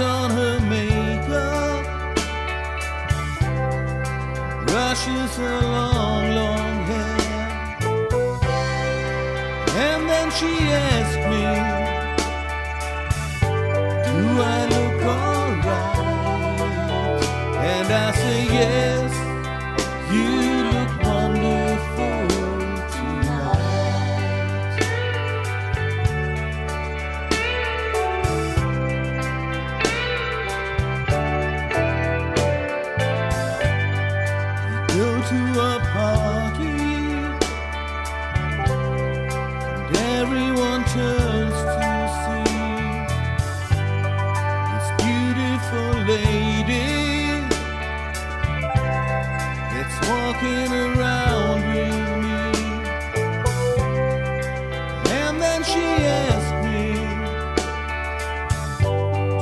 on her makeup, brushes her long, long hair, and then she asks me, Do I look alright? And I say yes. To a party, and everyone turns to see this beautiful lady that's walking around with me. And then she asked me,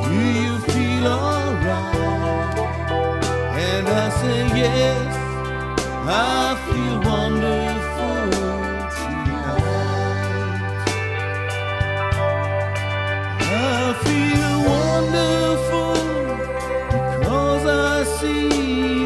Do you feel alright? And I say, Yes, I feel wonderful tonight. I feel wonderful because I see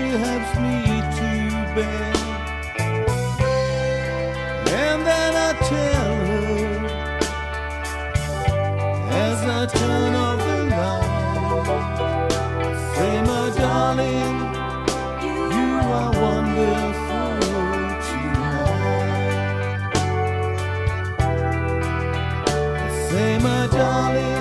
she helps me to bed. And then I tell her as I turn off the light. Say, my darling, you are wonderful tonight. Say, my darling.